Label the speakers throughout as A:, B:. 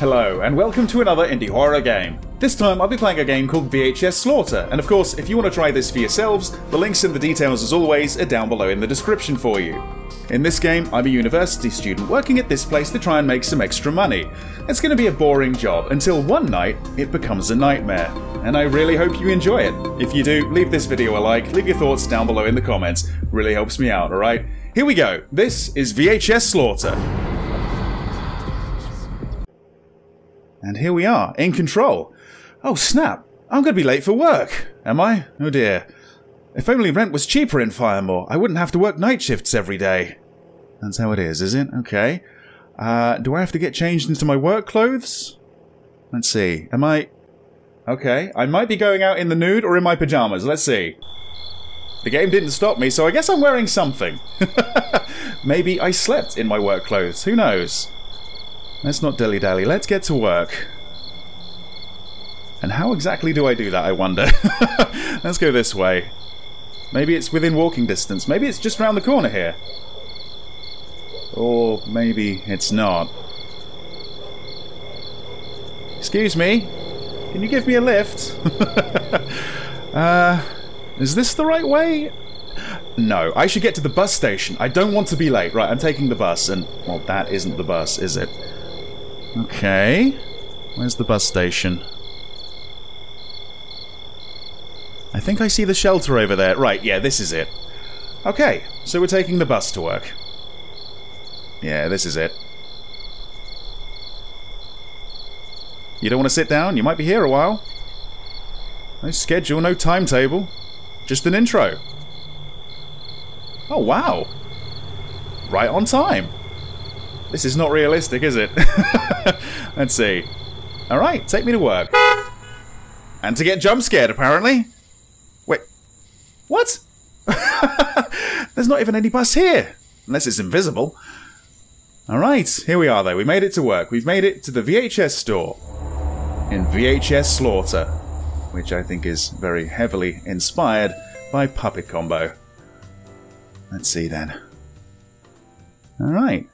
A: Hello, and welcome to another indie horror game. This time I'll be playing a game called VHS Slaughter, and of course, if you want to try this for yourselves, the links and the details as always are down below in the description for you. In this game, I'm a university student working at this place to try and make some extra money. It's going to be a boring job until one night it becomes a nightmare. And I really hope you enjoy it. If you do, leave this video a like, leave your thoughts down below in the comments. Really helps me out, alright? Here we go. This is VHS Slaughter. And here we are, in control. Oh snap, I'm going to be late for work. Am I? Oh dear. If only rent was cheaper in Firemore, I wouldn't have to work night shifts every day. That's how it is, is it? Okay. Uh, do I have to get changed into my work clothes? Let's see. Am I... Okay, I might be going out in the nude or in my pajamas. Let's see. The game didn't stop me, so I guess I'm wearing something. Maybe I slept in my work clothes. Who knows? Let's not dilly-dally. Let's get to work. And how exactly do I do that, I wonder? Let's go this way. Maybe it's within walking distance. Maybe it's just around the corner here. Or maybe it's not. Excuse me? Can you give me a lift? uh, is this the right way? No, I should get to the bus station. I don't want to be late. Right, I'm taking the bus, and, well, that isn't the bus, is it? Okay. Where's the bus station? I think I see the shelter over there. Right, yeah, this is it. Okay, so we're taking the bus to work. Yeah, this is it. You don't want to sit down? You might be here a while. No schedule, no timetable. Just an intro. Oh, wow. Right on time. This is not realistic, is it? Let's see. Alright, take me to work. And to get jump scared, apparently. Wait. What? There's not even any bus here. Unless it's invisible. Alright, here we are though. We made it to work. We've made it to the VHS store. In VHS Slaughter. Which I think is very heavily inspired by Puppet Combo. Let's see then. Alright.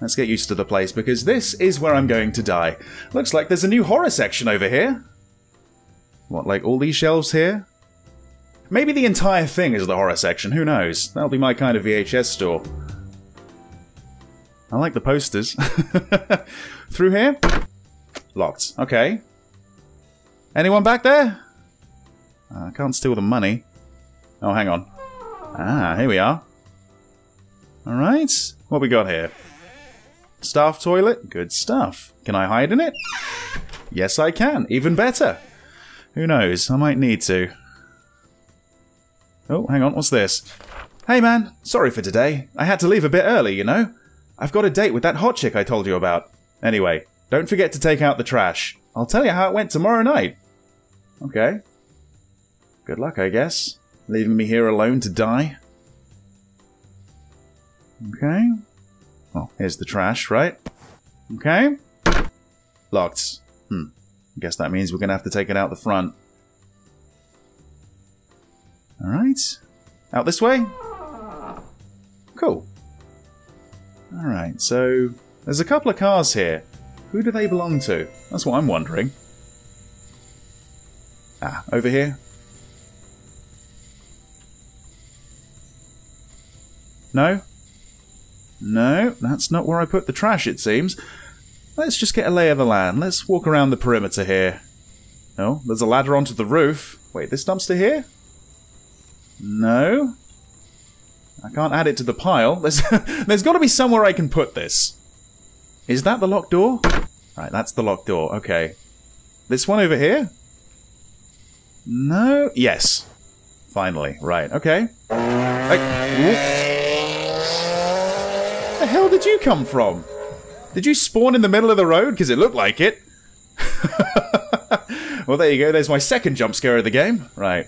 A: Let's get used to the place because this is where I'm going to die. Looks like there's a new horror section over here. What, like all these shelves here? Maybe the entire thing is the horror section, who knows? That'll be my kind of VHS store. I like the posters. Through here? Locked. Okay. Anyone back there? Uh, I can't steal the money. Oh, hang on. Ah, here we are. Alright. What we got here? Staff toilet? Good stuff. Can I hide in it? Yes, I can. Even better. Who knows? I might need to. Oh, hang on. What's this? Hey, man. Sorry for today. I had to leave a bit early, you know? I've got a date with that hot chick I told you about. Anyway, don't forget to take out the trash. I'll tell you how it went tomorrow night. Okay. Good luck, I guess. Leaving me here alone to die. Okay. Well, here's the trash, right? Okay. Locked. Hmm. I guess that means we're going to have to take it out the front. Alright. Out this way? Cool. Alright, so there's a couple of cars here. Who do they belong to? That's what I'm wondering. Ah, over here? No? No, that's not where I put the trash, it seems. Let's just get a lay of the land. Let's walk around the perimeter here. Oh, there's a ladder onto the roof. Wait, this dumpster here? No. I can't add it to the pile. There's, there's got to be somewhere I can put this. Is that the locked door? Right, that's the locked door. Okay. This one over here? No. Yes. Finally. Right. Okay. Hey the hell did you come from? Did you spawn in the middle of the road? Because it looked like it. well, there you go. There's my second jump scare of the game. Right.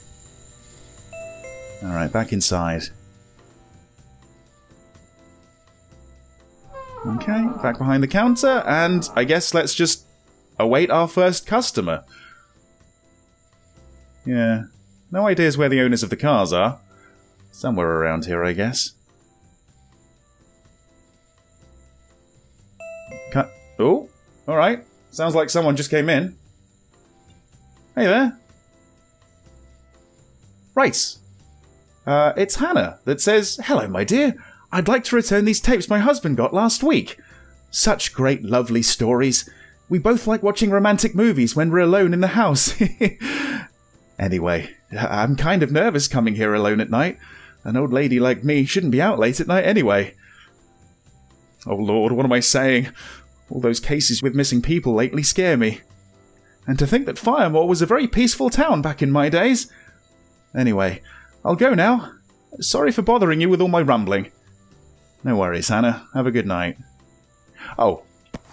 A: Alright, back inside. Okay, back behind the counter, and I guess let's just await our first customer. Yeah. No ideas where the owners of the cars are. Somewhere around here, I guess. Oh, Alright. Sounds like someone just came in. Hey there. Right. Uh, it's Hannah that says, Hello, my dear. I'd like to return these tapes my husband got last week. Such great, lovely stories. We both like watching romantic movies when we're alone in the house. anyway, I'm kind of nervous coming here alone at night. An old lady like me shouldn't be out late at night anyway. Oh lord, what am I saying? All those cases with missing people lately scare me. And to think that Firemore was a very peaceful town back in my days. Anyway, I'll go now. Sorry for bothering you with all my rumbling. No worries, Hannah. Have a good night. Oh,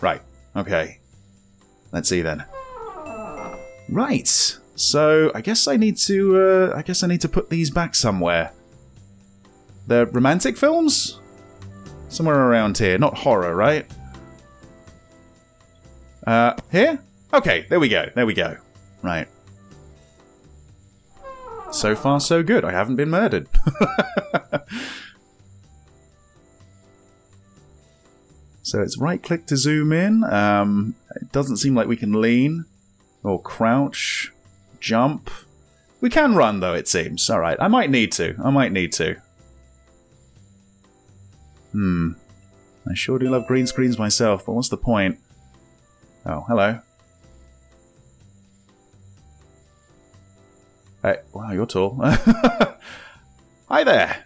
A: right. Okay. Let's see then. Right. So I guess I need to. Uh, I guess I need to put these back somewhere. They're romantic films. Somewhere around here, not horror, right? Uh, here? Okay, there we go. There we go. Right. So far, so good. I haven't been murdered. so it's right click to zoom in. Um, it doesn't seem like we can lean or crouch, jump. We can run though, it seems. Alright, I might need to. I might need to. Hmm. I sure do love green screens myself, but what's the point? Oh, hello. Hey, wow, you're tall. Hi there.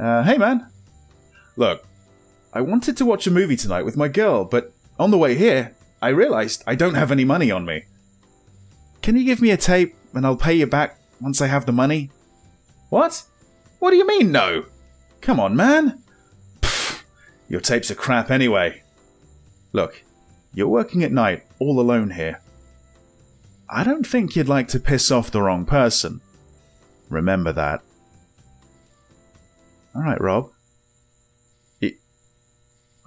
A: Uh, hey, man. Look, I wanted to watch a movie tonight with my girl, but on the way here, I realized I don't have any money on me. Can you give me a tape and I'll pay you back once I have the money? What? What do you mean, no? Come on, man. Pfft, your tapes are crap anyway. Look, you're working at night, all alone here. I don't think you'd like to piss off the wrong person. Remember that. Alright, Rob. He...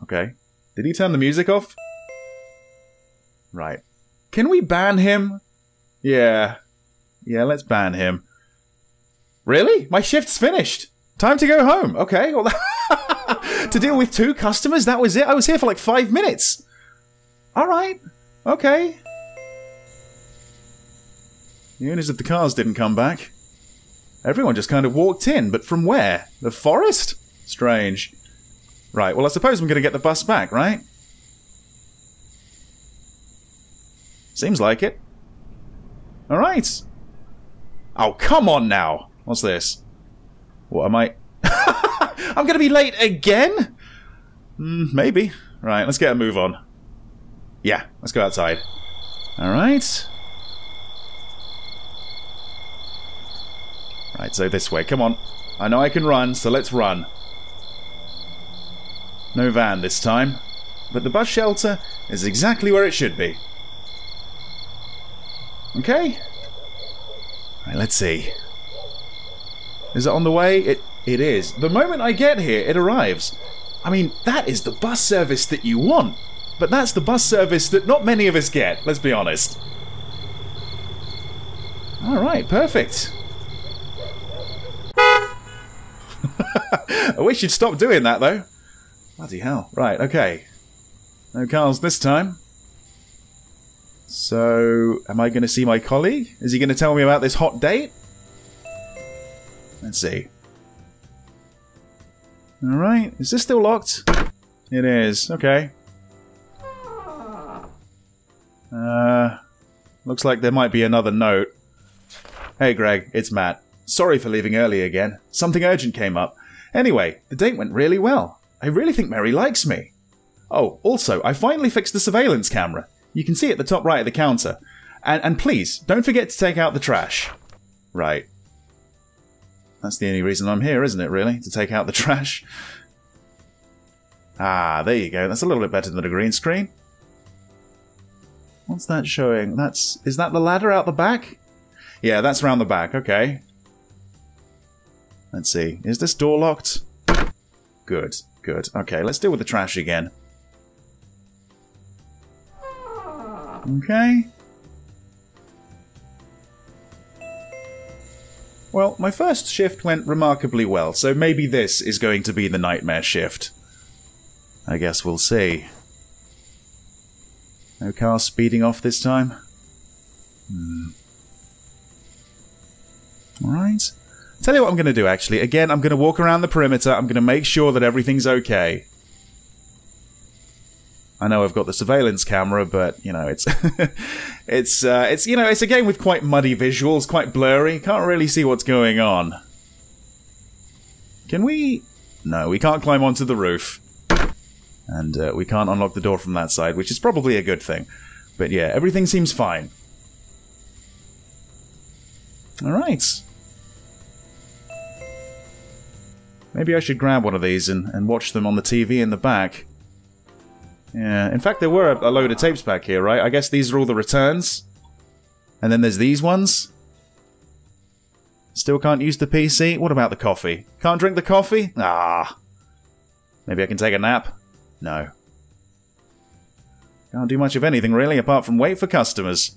A: Okay. Did he turn the music off? Right. Can we ban him? Yeah. Yeah, let's ban him. Really? My shift's finished. Time to go home. Okay. Well, to deal with two customers, that was it. I was here for like five minutes. All right. Okay. The owners of the cars didn't come back. Everyone just kind of walked in, but from where? The forest? Strange. Right, well, I suppose I'm going to get the bus back, right? Seems like it. Alright. Oh, come on now. What's this? What am I... I'm going to be late again? Mm, maybe. Right, let's get a move on. Yeah, let's go outside. Alright. Right, so this way. Come on. I know I can run, so let's run. No van this time. But the bus shelter is exactly where it should be. Okay. Right, let's see. Is it on the way? It it is. The moment I get here, it arrives. I mean, that is the bus service that you want. But that's the bus service that not many of us get, let's be honest. Alright, perfect. I wish you'd stop doing that, though. Bloody hell. Right, okay. No cars this time. So, am I going to see my colleague? Is he going to tell me about this hot date? Let's see. Alright, is this still locked? It is, okay. Uh, looks like there might be another note. Hey Greg, it's Matt. Sorry for leaving early again. Something urgent came up. Anyway, the date went really well. I really think Mary likes me. Oh, also, I finally fixed the surveillance camera. You can see it at the top right of the counter. And, and please, don't forget to take out the trash. Right. That's the only reason I'm here, isn't it, really? To take out the trash. Ah, there you go. That's a little bit better than a green screen. What's that showing? That's... Is that the ladder out the back? Yeah, that's around the back. Okay. Let's see. Is this door locked? Good. Good. Okay, let's deal with the trash again. Okay. Well, my first shift went remarkably well, so maybe this is going to be the nightmare shift. I guess we'll see. No car speeding off this time. Hmm. Alright. Tell you what I'm going to do, actually. Again, I'm going to walk around the perimeter. I'm going to make sure that everything's okay. I know I've got the surveillance camera, but you know it's it's uh, it's you know it's a game with quite muddy visuals, quite blurry. Can't really see what's going on. Can we? No, we can't climb onto the roof, and uh, we can't unlock the door from that side, which is probably a good thing. But yeah, everything seems fine. All right. Maybe I should grab one of these and, and watch them on the TV in the back. Yeah, in fact, there were a, load of tapes back here, right? I guess these are all the returns. And then there's these ones. Still can't use the PC? What about the coffee? Can't drink the coffee? Ah. Maybe I can take a nap? No. Can't do much of anything, really, apart from wait for customers.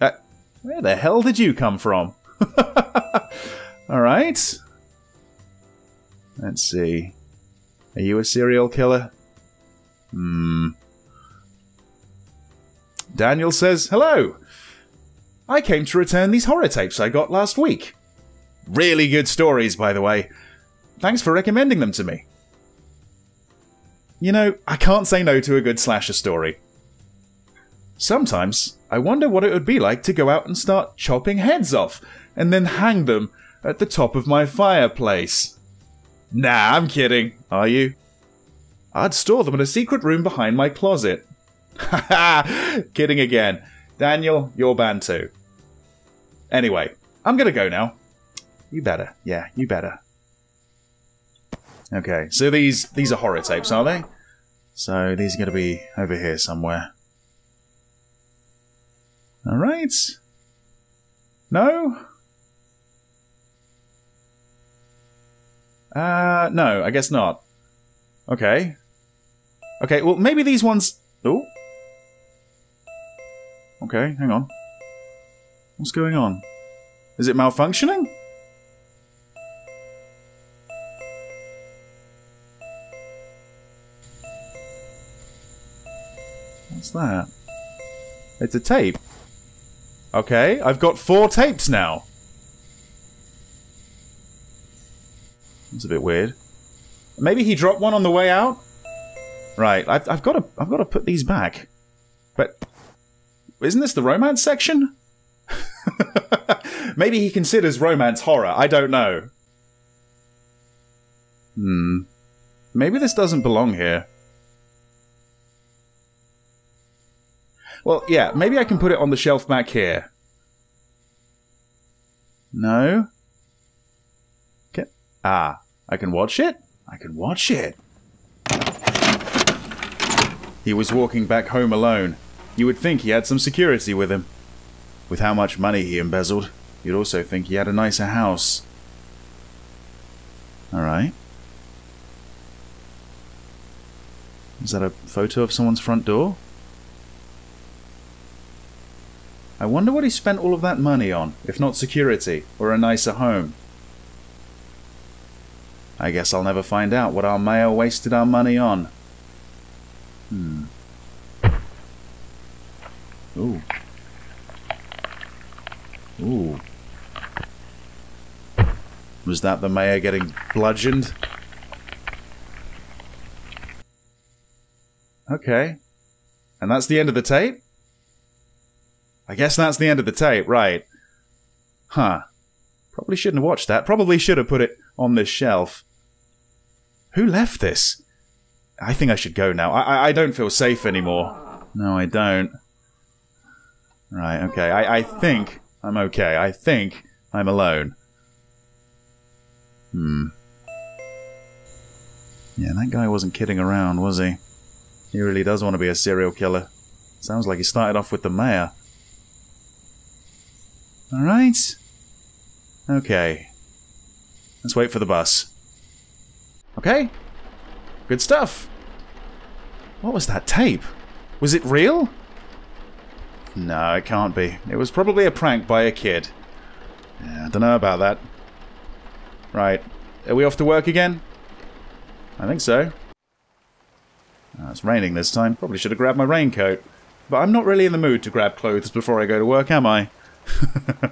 A: Uh, where the hell did you come from? Alright. Let's see. Are you a serial killer? Hmm. Daniel says, Hello! I came to return these horror tapes I got last week. Really good stories, by the way. Thanks for recommending them to me. You know, I can't say no to a good slasher story. Sometimes, I wonder what it would be like to go out and start chopping heads off, and then hang them at the top of my fireplace. Nah, I'm kidding. Are you? I'd store them in a secret room behind my closet. Ha Kidding again. Daniel, you're banned too. Anyway, I'm gonna go now. You better. Yeah, you better. Okay, so these these are horror tapes, are they? So these are gonna be over here somewhere. Alright. No? Uh, no, I guess not. Okay. Okay, well, maybe these ones... Oh. Okay, hang on. What's going on? Is it malfunctioning? What's that? It's a tape. Okay, I've got four tapes now. It's a bit weird. Maybe he dropped one on the way out? Right, I've, I've got to I've got to put these back. But isn't this the romance section? Maybe he considers romance horror. I don't know. Hmm. Maybe this doesn't belong here. Well, yeah, maybe I can put it on the shelf back here. No? Okay. Ah, I can watch it? I can watch it. He was walking back home alone. You would think he had some security with him. With how much money he embezzled, you'd also think he had a nicer house. Alright. Is that a photo of someone's front door? I wonder what he spent all of that money on, if not security, or a nicer home. I guess I'll never find out what our mayor wasted our money on. Hmm. Ooh. Ooh. Was that the mayor getting bludgeoned? Okay. And that's the end of the tape? I guess that's the end of the tape, right. Huh. Probably shouldn't have watched that. Probably should have put it on this shelf. Who left this? I think I should go now. I, I don't feel safe anymore. No, I don't. Right, okay. I, I think I'm okay. I think I'm alone. Hmm. Yeah, that guy wasn't kidding around, was he? He really does want to be a serial killer. Sounds like he started off with the mayor. Alright. Okay. Let's wait for the bus. Okay. Good stuff. What was that tape? Was it real? No, it can't be. It was probably a prank by a kid. Yeah, I don't know about that. Right. Are we off to work again? I think so. Oh, it's raining this time. Probably should have grabbed my raincoat. But I'm not really in the mood to grab clothes before I go to work, am I?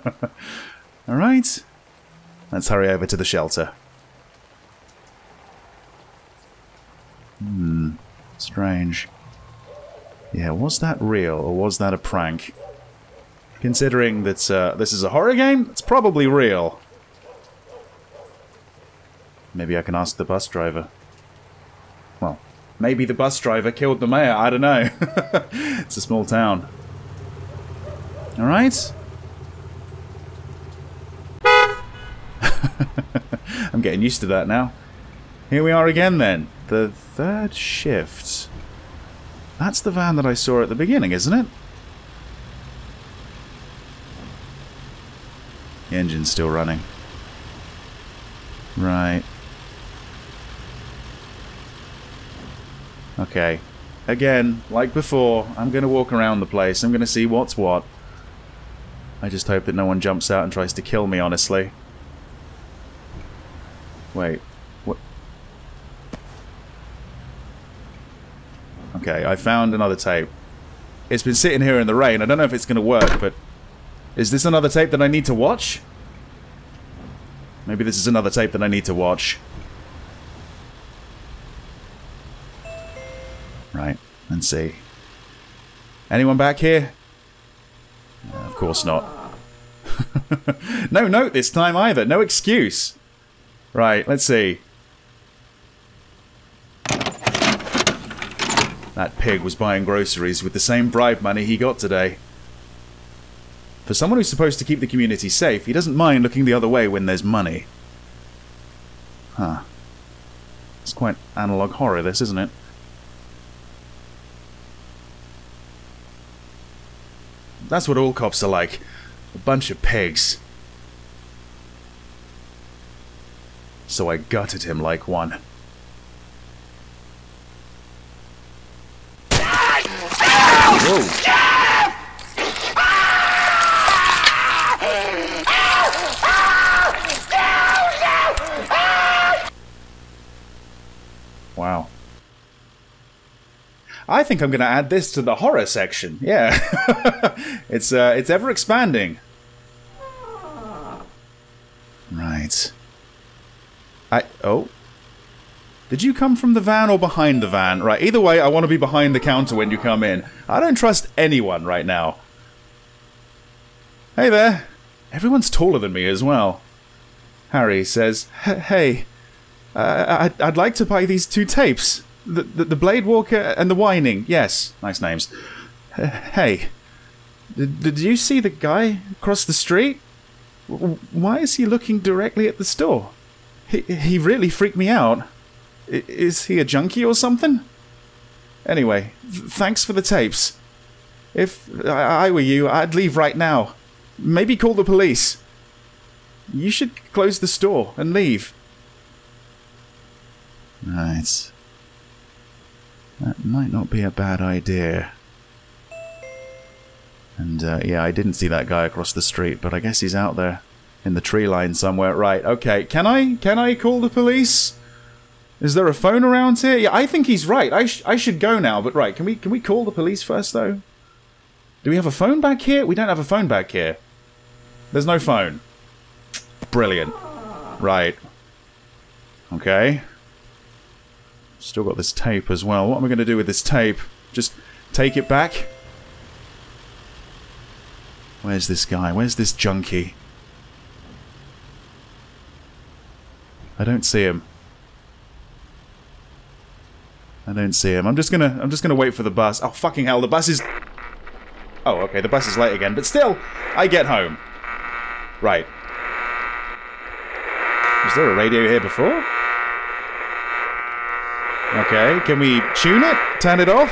A: Alright. Let's hurry over to the shelter. Hmm. Strange. Yeah, was that real or was that a prank? Considering that uh, this is a horror game, it's probably real. Maybe I can ask the bus driver. Well, maybe the bus driver killed the mayor, I don't know. it's a small town. Alright? I'm getting used to that now. Here we are again then. The third shift. That's the van that I saw at the beginning, isn't it? The engine's still running. Right. Okay. Again, like before, I'm going to walk around the place. I'm going to see what's what. I just hope that no one jumps out and tries to kill me, honestly. Wait. What? Okay, I found another tape. It's been sitting here in the rain. I don't know if it's going to work, but... Is this another tape that I need to watch? Maybe this is another tape that I need to watch. Right, let's see. Anyone back here? Uh, of course not. no note this time either. No excuse. Right, let's see. That pig was buying groceries with the same bribe money he got today. For someone who's supposed to keep the community safe, he doesn't mind looking the other way when there's money. Huh. It's quite analog horror, this, isn't it? That's what all cops are like. A bunch of pigs. So I gutted him like one. Wow. I think I'm going to add this to the horror section. Yeah. it's uh, it's ever expanding. Right. I oh. Did you come from the van or behind the van? Right, either way, I want to be behind the counter when you come in. I don't trust anyone right now. Hey there. Everyone's taller than me as well. Harry says, Hey, uh, I'd, I'd like to buy these two tapes. The, the, the Blade Walker and the Whining. Yes, nice names. Uh, hey, did, did you see the guy across the street? Why is he looking directly at the store? He, he really freaked me out. I, is he a junkie or something? Anyway, th thanks for the tapes. If I, I were you, I'd leave right now. Maybe call the police. You should close the store and leave. Right. That might not be a bad idea. And, uh, yeah, I didn't see that guy across the street, but I guess he's out there in the tree line somewhere. Right, okay. Can I, can I call the police? Is there a phone around here? Yeah, I think he's right. I, sh I should go now, but right, can we, can we call the police first, though? Do we have a phone back here? We don't have a phone back here. There's no phone. Brilliant. Right. Okay. Still got this tape as well. What am I going to do with this tape? Just take it back? Where's this guy? Where's this junkie? I don't see him. I don't see him. I'm just gonna I'm just gonna wait for the bus. Oh fucking hell, the bus is Oh, okay, the bus is late again, but still, I get home. Right. Was there a radio here before? Okay, can we tune it? Turn it off?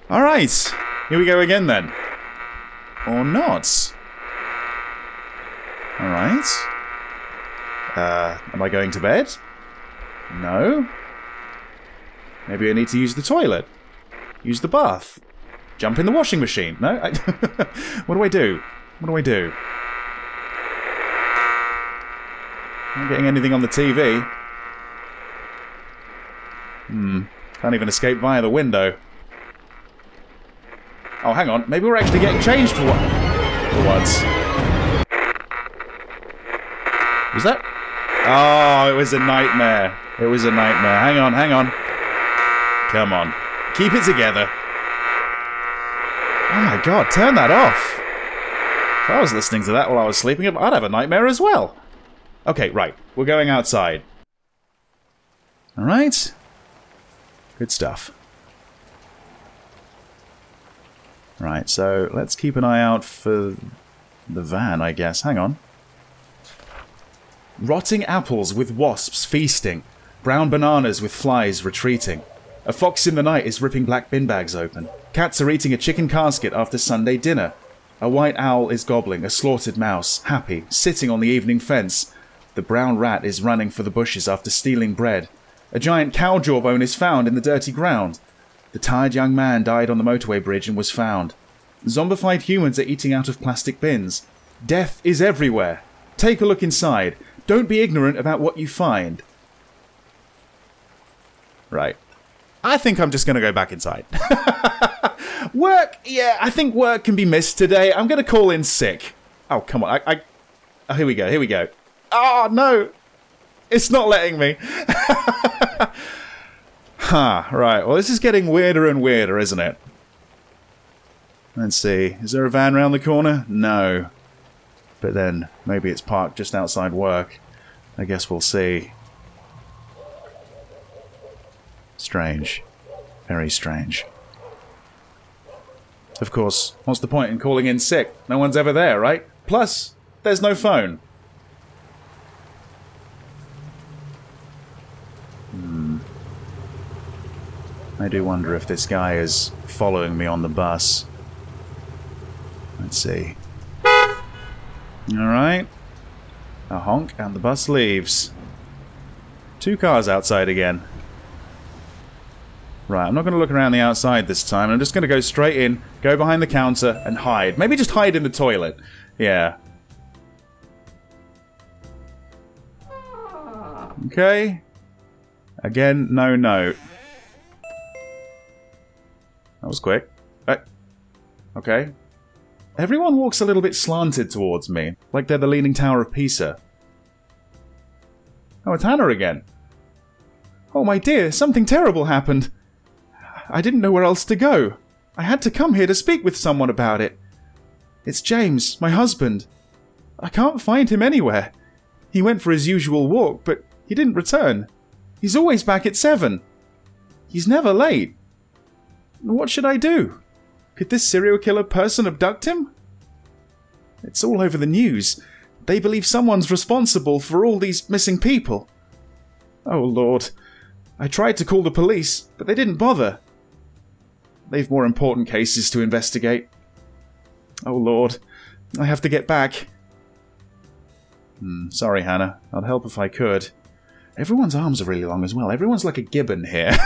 A: Alright, here we go again then. Or not. Alright. Uh, am I going to bed? No. Maybe I need to use the toilet. Use the bath. Jump in the washing machine. No? I what do I do? What do I do? Not getting anything on the TV. Hmm. Can't even escape via the window. Oh, hang on. Maybe we're actually getting changed for, for once. Was that? Oh, it was a nightmare. It was a nightmare. Hang on, hang on. Come on. Keep it together. Oh my god, turn that off. If I was listening to that while I was sleeping, I'd have a nightmare as well. Okay, right. We're going outside. Alright. Good stuff. Right, so let's keep an eye out for the van, I guess. Hang on. Rotting apples with wasps feasting. Brown bananas with flies retreating. A fox in the night is ripping black bin bags open. Cats are eating a chicken casket after Sunday dinner. A white owl is gobbling a slaughtered mouse, happy, sitting on the evening fence. The brown rat is running for the bushes after stealing bread. A giant cow jawbone is found in the dirty ground. The tired young man died on the motorway bridge and was found. Zombified humans are eating out of plastic bins. Death is everywhere. Take a look inside. Don't be ignorant about what you find. Right. I think I'm just going to go back inside. work, yeah, I think work can be missed today. I'm going to call in sick. Oh, come on. I, I, oh, here we go, here we go. Oh, no. It's not letting me. Huh, right. Well, this is getting weirder and weirder, isn't it? Let's see. Is there a van round the corner? No. But then, maybe it's parked just outside work. I guess we'll see. Strange. Very strange. Of course, what's the point in calling in sick? No one's ever there, right? Plus, there's no phone. Hmm. I do wonder if this guy is following me on the bus. Let's see. Alright. A honk and the bus leaves. Two cars outside again. Right, I'm not going to look around the outside this time. I'm just going to go straight in, go behind the counter, and hide. Maybe just hide in the toilet. Yeah. Okay. Again, no note. That was quick. Uh, okay. Everyone walks a little bit slanted towards me, like they're the Leaning Tower of Pisa. Oh, it's Hannah again. Oh, my dear, something terrible happened. I didn't know where else to go. I had to come here to speak with someone about it. It's James, my husband. I can't find him anywhere. He went for his usual walk, but he didn't return. He's always back at seven. He's never late. What should I do? Could this serial killer person abduct him? It's all over the news. They believe someone's responsible for all these missing people. Oh lord. I tried to call the police, but they didn't bother. They've more important cases to investigate. Oh lord. I have to get back. Hmm, sorry, Hannah. I'd help if I could. Everyone's arms are really long as well. Everyone's like a gibbon here.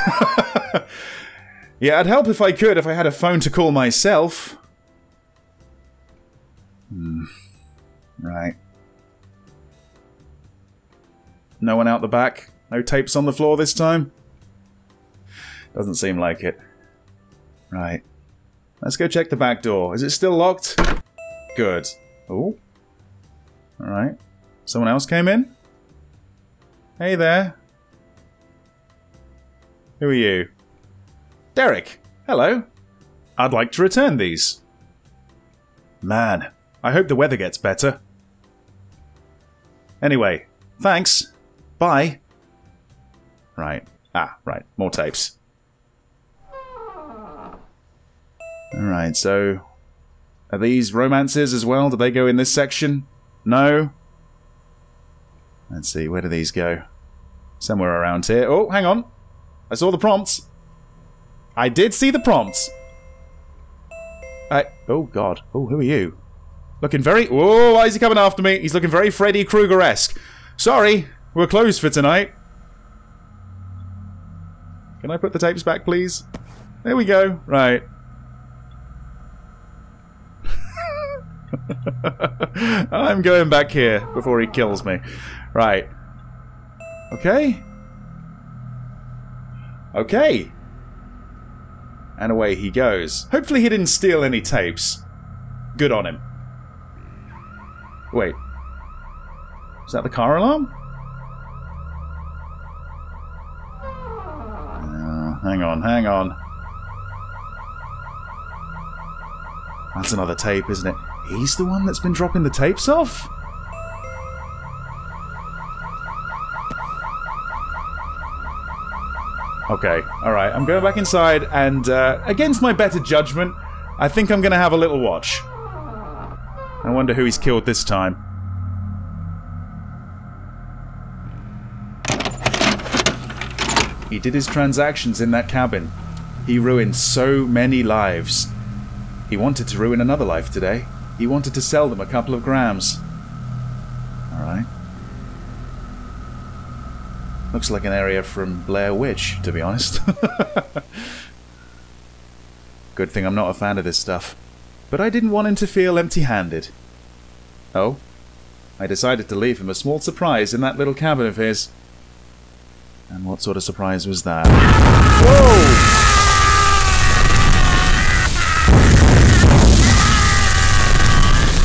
A: Yeah, I'd help if I could, if I had a phone to call myself. Hmm. Right. No one out the back? No tapes on the floor this time? Doesn't seem like it. Right. Let's go check the back door. Is it still locked? Good. Oh. Alright. Someone else came in? Hey there. Who are you? Derek, hello. I'd like to return these. Man, I hope the weather gets better. Anyway, thanks. Bye. Right. Ah, right. More tapes. Alright, so... Are these romances as well? Do they go in this section? No? Let's see, where do these go? Somewhere around here. Oh, hang on. I saw the prompts. I did see the prompts. I... Oh, God. Oh, who are you? Looking very... Oh, why is he coming after me? He's looking very Freddy Krueger-esque. Sorry, we're closed for tonight. Can I put the tapes back, please? There we go. Right. I'm going back here before he kills me. Right. Okay. Okay. And away he goes. Hopefully he didn't steal any tapes. Good on him. Wait. Is that the car alarm? Uh, hang on, hang on. That's another tape, isn't it? He's the one that's been dropping the tapes off? Okay, alright. I'm going back inside, and uh, against my better judgment, I think I'm going to have a little watch. I wonder who he's killed this time. He did his transactions in that cabin. He ruined so many lives. He wanted to ruin another life today. He wanted to sell them a couple of grams. Alright. Looks like an area from Blair Witch, to be honest. Good thing I'm not a fan of this stuff. But I didn't want him to feel empty-handed. Oh? I decided to leave him a small surprise in that little cabin of his. And what sort of surprise was that? Whoa!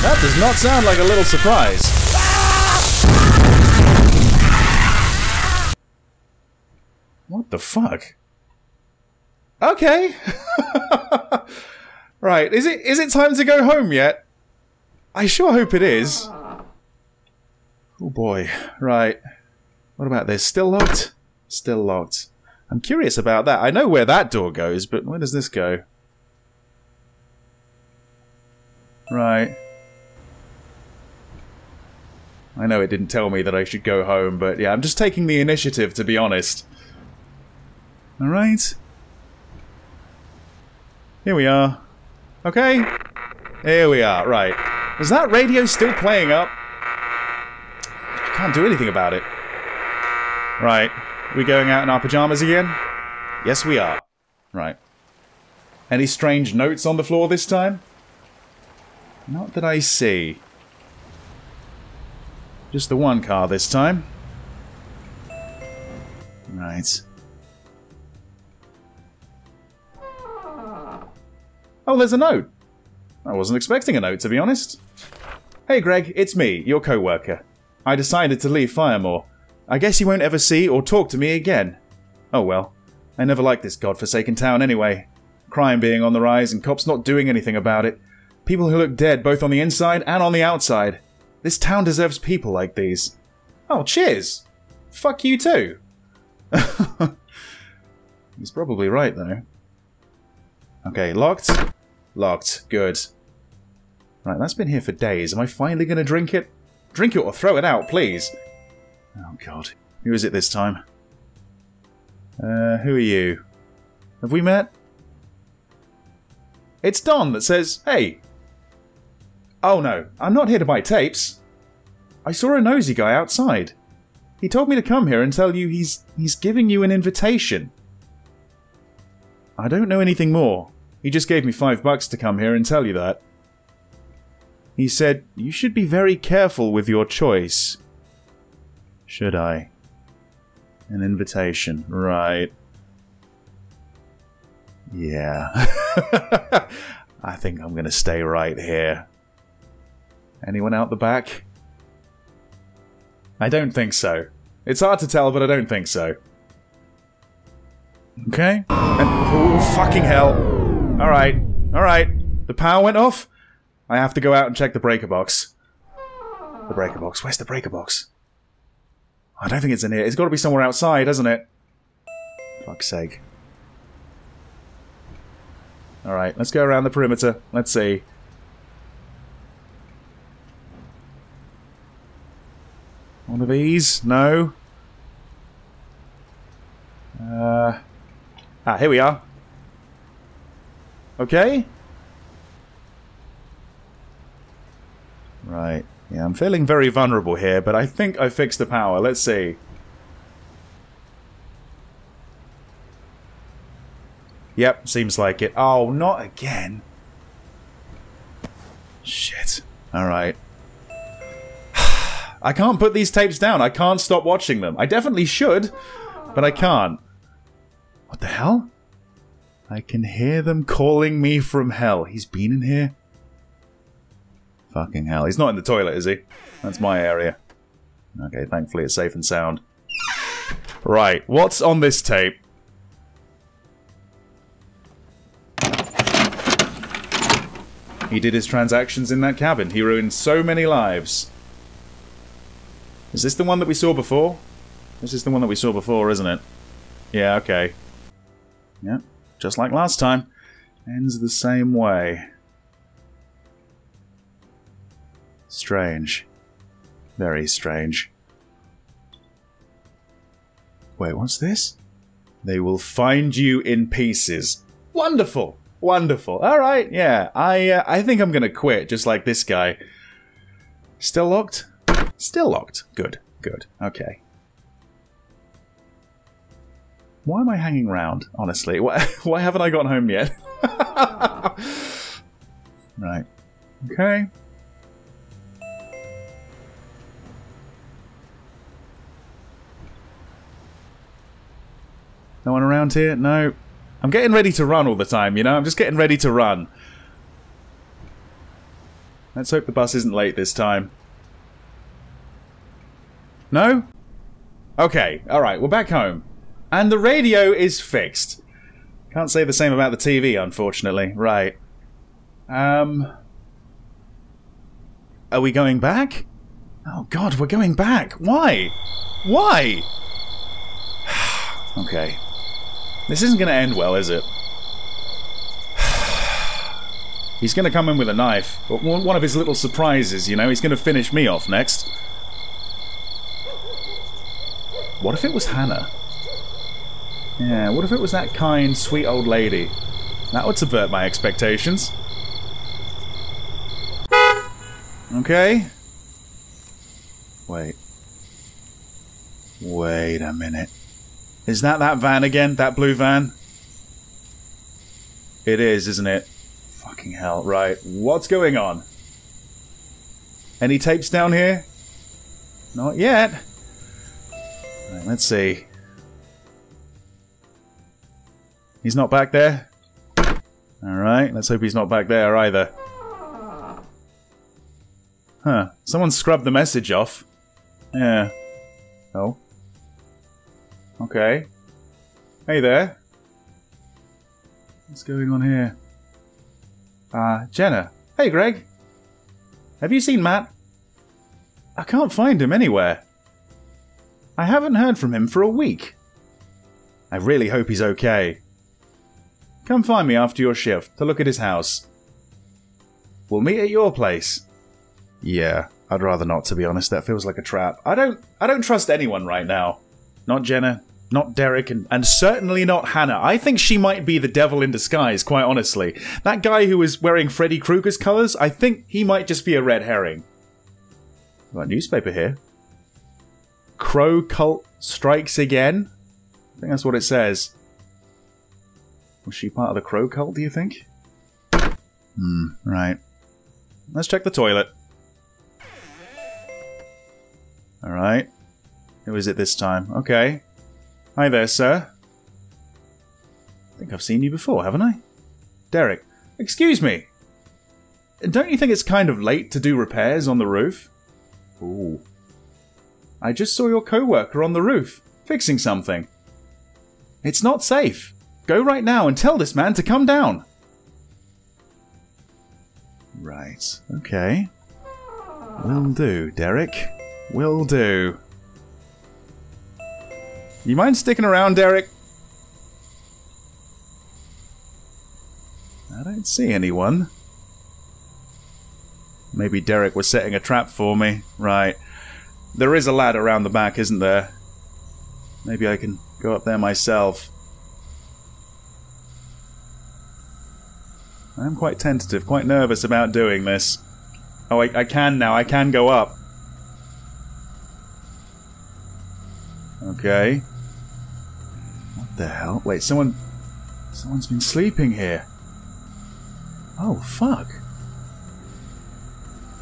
A: That does not sound like a little surprise. What the fuck? Okay. right, is it is it time to go home yet? I sure hope it is. Oh boy. Right. What about this? Still locked? Still locked. I'm curious about that. I know where that door goes, but where does this go? Right. I know it didn't tell me that I should go home, but yeah, I'm just taking the initiative, to be honest. Alright. Here we are. Okay. Here we are, right. Is that radio still playing up? I can't do anything about it. Right. We going out in our pajamas again? Yes, we are. Right. Any strange notes on the floor this time? Not that I see. Just the one car this time. Right. Oh, there's a note. I wasn't expecting a note, to be honest. Hey Greg, it's me, your co-worker. I decided to leave Firemore. I guess you won't ever see or talk to me again. Oh well. I never liked this godforsaken town anyway. Crime being on the rise and cops not doing anything about it. People who look dead both on the inside and on the outside. This town deserves people like these. Oh, cheers! Fuck you too! He's probably right, though. Okay, locked. Locked. Good. Right, that's been here for days. Am I finally going to drink it? Drink it or throw it out, please. Oh, God. Who is it this time? Uh, who are you? Have we met? It's Don that says, hey, Oh no, I'm not here to buy tapes. I saw a nosy guy outside. He told me to come here and tell you he's he's giving you an invitation. I don't know anything more. He just gave me five bucks to come here and tell you that. He said, you should be very careful with your choice. Should I? An invitation, right. Yeah. I think I'm gonna stay right here. Anyone out the back? I don't think so. It's hard to tell, but I don't think so. Okay. And, oh, fucking hell. Alright. Alright. The power went off? I have to go out and check the breaker box. The breaker box. Where's the breaker box? I don't think it's in here. It's got to be somewhere outside, hasn't it? Fuck's sake. Alright, let's go around the perimeter. Let's see. One of these? No. Uh, ah, here we are. Okay. Right. Yeah, I'm feeling very vulnerable here, but I think I fixed the power. Let's see. Yep, seems like it. Oh, not again. Shit. Alright. I can't put these tapes down. I can't stop watching them. I definitely should, but I can't. What the hell? I can hear them calling me from hell. He's been in here? Fucking hell. He's not in the toilet, is he? That's my area. Okay, thankfully it's safe and sound. Right, what's on this tape? He did his transactions in that cabin. He ruined so many lives. Is this the one that we saw before? This is the one that we saw before, isn't it? Yeah, okay. Yep, just like last time. Ends the same way. Strange. Very strange. Wait, what's this? They will find you in pieces. Wonderful! Wonderful. All right, yeah. I uh, I think I'm gonna quit, just like this guy. Still locked? Still locked. Good. Good. Okay. Why am I hanging around? Honestly, why, why haven't I gotten home yet? right. Okay. No one around here? No. I'm getting ready to run all the time, you know? I'm just getting ready to run. Let's hope the bus isn't late this time. No? Okay, alright, we're back home. And the radio is fixed. Can't say the same about the TV, unfortunately. Right. Um... Are we going back? Oh god, we're going back. Why? Why? okay. This isn't going to end well, is it? He's going to come in with a knife. One of his little surprises, you know. He's going to finish me off next. What if it was Hannah? Yeah, what if it was that kind, sweet old lady? That would subvert my expectations. Okay. Wait. Wait a minute. Is that that van again? That blue van? It is, isn't it? Fucking hell. Right. What's going on? Any tapes down here? Not yet. Right, let's see. He's not back there? Alright, let's hope he's not back there either. Huh. Someone scrubbed the message off. Yeah. Oh. Okay. Hey there. What's going on here? Uh, Jenna. Hey, Greg. Have you seen Matt? I can't find him anywhere. I haven't heard from him for a week. I really hope he's okay. Come find me after your shift to look at his house. We'll meet at your place. Yeah, I'd rather not to be honest. That feels like a trap. I don't I don't trust anyone right now. Not Jenna, not Derek, and, and certainly not Hannah. I think she might be the devil in disguise, quite honestly. That guy who was wearing Freddy Krueger's colours, I think he might just be a red herring. Got a newspaper here. Crow cult strikes again? I think that's what it says. Was she part of the Crow cult, do you think? Hmm, right. Let's check the toilet. Alright. Who is it this time? Okay. Hi there, sir. I think I've seen you before, haven't I? Derek. Excuse me. Don't you think it's kind of late to do repairs on the roof? Ooh. I just saw your co-worker on the roof, fixing something. It's not safe. Go right now and tell this man to come down. Right. Okay. Will do, Derek. Will do. You mind sticking around, Derek? I don't see anyone. Maybe Derek was setting a trap for me. Right. There is a ladder around the back, isn't there? Maybe I can go up there myself. I'm quite tentative, quite nervous about doing this. Oh, I, I can now. I can go up. Okay What the hell? Wait, someone... Someone's been sleeping here. Oh, fuck.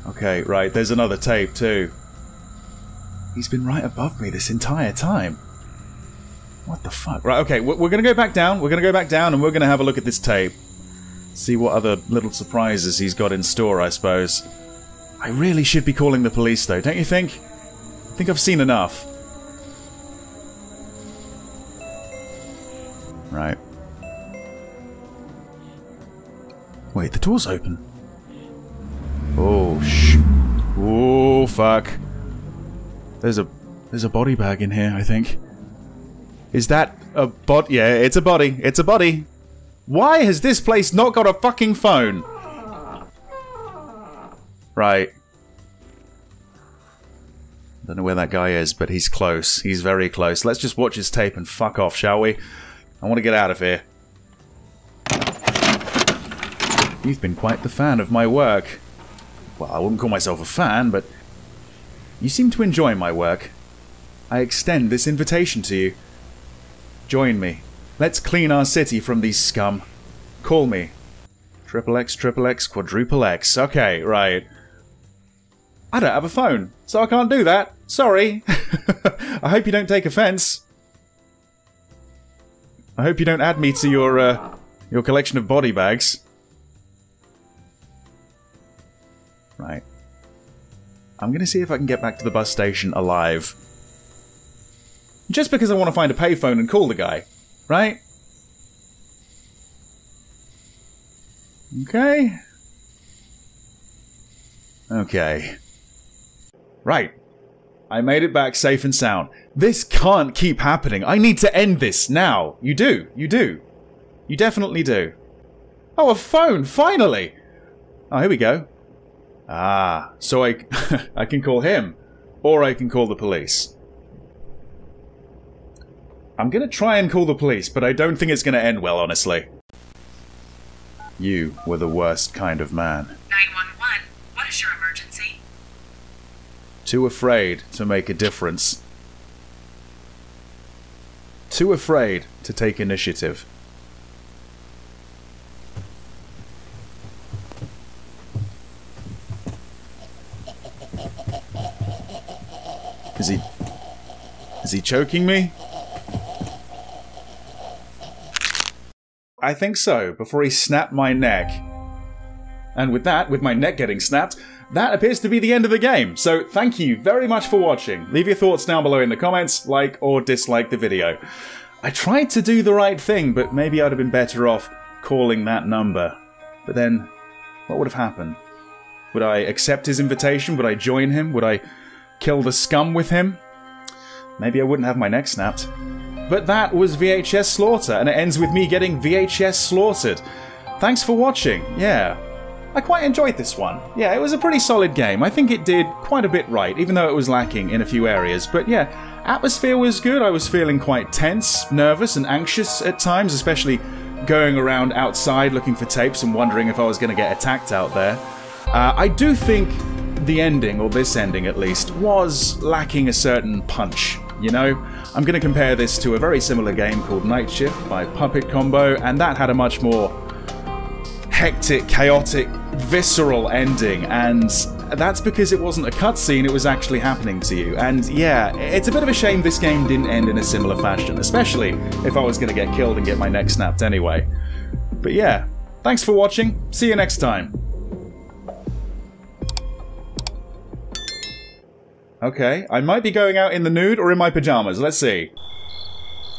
A: Okay, right, there's another tape too. He's been right above me this entire time. What the fuck? Right, okay, we're, we're gonna go back down. We're gonna go back down and we're gonna have a look at this tape. See what other little surprises he's got in store, I suppose. I really should be calling the police, though, don't you think? I think I've seen enough. Right. Wait, the door's open. Oh, sh... Oh, fuck. There's a... There's a body bag in here, I think. Is that a bot? Yeah, it's a body. It's a body. Why has this place not got a fucking phone? Right. Don't know where that guy is, but he's close. He's very close. Let's just watch his tape and fuck off, shall we? I want to get out of here. You've been quite the fan of my work. Well, I wouldn't call myself a fan, but you seem to enjoy my work. I extend this invitation to you. Join me. Let's clean our city from these scum. Call me. Triple X, triple X, quadruple X. Okay, right. I don't have a phone, so I can't do that. Sorry. I hope you don't take offense. I hope you don't add me to your, uh, your collection of body bags. Right. I'm gonna see if I can get back to the bus station alive. Just because I want to find a payphone and call the guy. Right? Okay. Okay. Right. I made it back safe and sound. This can't keep happening. I need to end this now. You do. You do. You definitely do. Oh, a phone! Finally! Oh, here we go. Ah, so I, I can call him. Or I can call the police. I'm gonna try and call the police, but I don't think it's gonna end well, honestly. You were the worst kind of man.
B: 911, what is your emergency?
A: Too afraid to make a difference. Too afraid to take initiative. Is he... Is he choking me? I think so, before he snapped my neck. And with that, with my neck getting snapped, that appears to be the end of the game. So thank you very much for watching. Leave your thoughts down below in the comments, like or dislike the video. I tried to do the right thing, but maybe I'd have been better off calling that number. But then, what would have happened? Would I accept his invitation? Would I join him? Would I kill the scum with him? Maybe I wouldn't have my neck snapped. But that was VHS Slaughter, and it ends with me getting VHS slaughtered. Thanks for watching, yeah. I quite enjoyed this one. Yeah, it was a pretty solid game. I think it did quite a bit right, even though it was lacking in a few areas. But yeah, atmosphere was good. I was feeling quite tense, nervous, and anxious at times, especially going around outside looking for tapes and wondering if I was going to get attacked out there. Uh, I do think the ending, or this ending at least, was lacking a certain punch, you know? I'm going to compare this to a very similar game called Night Shift by Puppet Combo, and that had a much more hectic, chaotic, visceral ending, and that's because it wasn't a cutscene, it was actually happening to you. And yeah, it's a bit of a shame this game didn't end in a similar fashion, especially if I was going to get killed and get my neck snapped anyway. But yeah, thanks for watching, see you next time. Okay, I might be going out in the nude or in my pajamas. Let's see.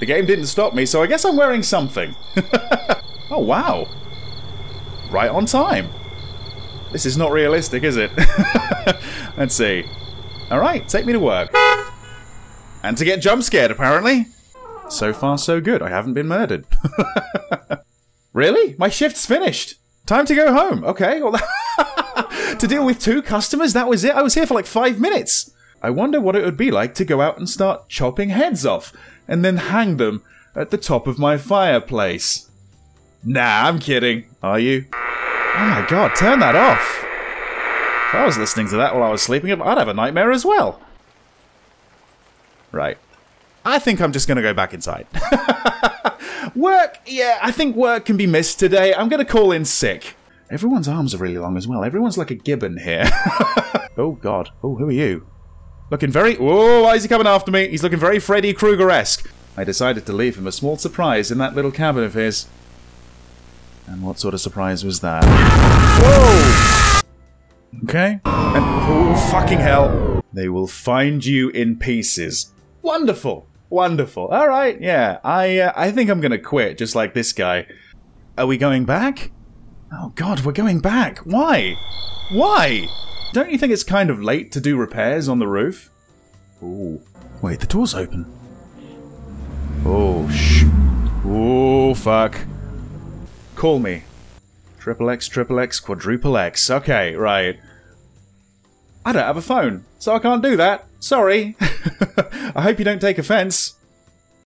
A: The game didn't stop me, so I guess I'm wearing something. oh, wow. Right on time. This is not realistic, is it? Let's see. Alright, take me to work. And to get jump scared, apparently. So far, so good. I haven't been murdered. really? My shift's finished. Time to go home. Okay, well, to deal with two customers, that was it. I was here for like five minutes. I wonder what it would be like to go out and start chopping heads off, and then hang them at the top of my fireplace. Nah, I'm kidding. Are you? Oh my god, turn that off! If I was listening to that while I was sleeping, I'd have a nightmare as well. Right. I think I'm just gonna go back inside. work, yeah, I think work can be missed today. I'm gonna call in sick. Everyone's arms are really long as well. Everyone's like a gibbon here. oh god. Oh, who are you? Looking very... Oh, why is he coming after me? He's looking very Freddy Krueger-esque. I decided to leave him a small surprise in that little cabin of his. And what sort of surprise was that? Whoa! Okay. And, oh, fucking hell. They will find you in pieces. Wonderful. Wonderful. All right. Yeah. I uh, I think I'm going to quit just like this guy. Are we going back? Oh god, we're going back. Why? Why? Don't you think it's kind of late to do repairs on the roof? Ooh. Wait, the door's open. Oh, sh. Oh, fuck. Call me. Triple X, triple X, quadruple X. Okay, right. I don't have a phone, so I can't do that. Sorry. I hope you don't take offense.